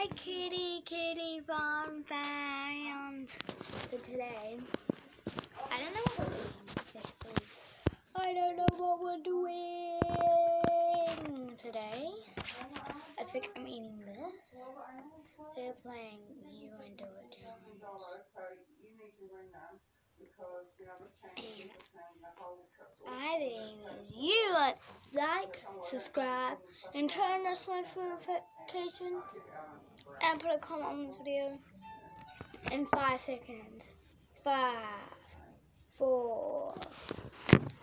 Hi, kitty, kitty, run fans. So today, I don't know what I don't know what we're doing today. I think I'm eating this. They're playing You and Do It Challenge. I think you like, subscribe, and turn on notifications, and put a comment on this video in five seconds. Five, four,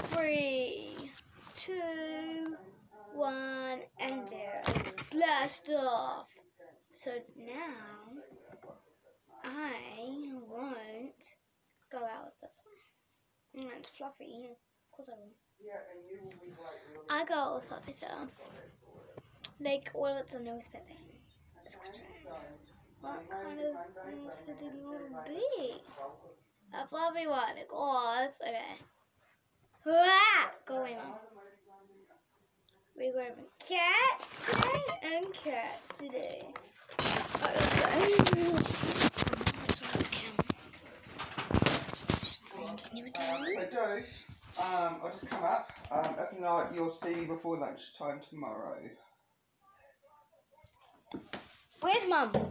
three, two, one, and zero. Blast off. So now I won't go out with this one. It's fluffy. Of course I will. I go out with fluffy stuff. Like, what it's a nose piercing? What kind of nose piercing would it be? A fluffy one, of course. Okay. Ah! Go away, Mom. We're going to cat today and cat today. I do. Um, I'll just come up. Um, if not, you'll see me before lunchtime tomorrow. Where's mom? Mum?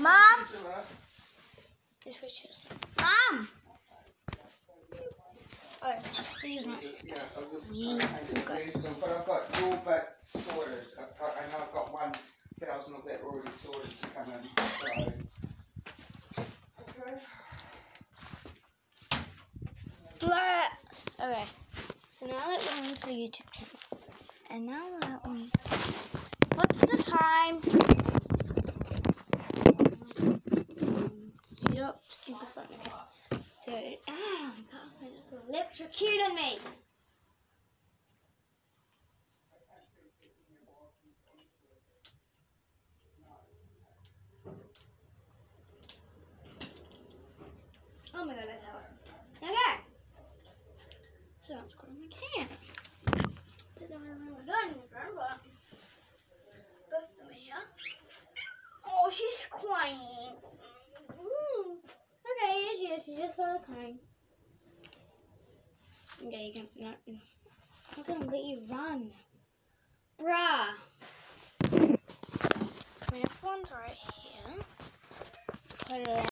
Angela, This way she is. Mom! Oh, here's Mum. Yeah, I'll just Mm, okay. okay. But I've got your bit sorted. I've got, I know I've got one thousand of that already sorted to come in. So. Okay. Blah. Okay. So now that we're onto the YouTube channel, and now that we, what's the time? Stood up, stupid phone. Okay. So, ah, my God, just electrocuted me. Oh my God, that's how it. Okay. So I'm just my can. Didn't but both of them are here. Oh, she's crying. Mm. Okay, here she is. She just started crying. Okay, you can not. I'm not gonna let you run, bruh. My one's right here. Let's put it.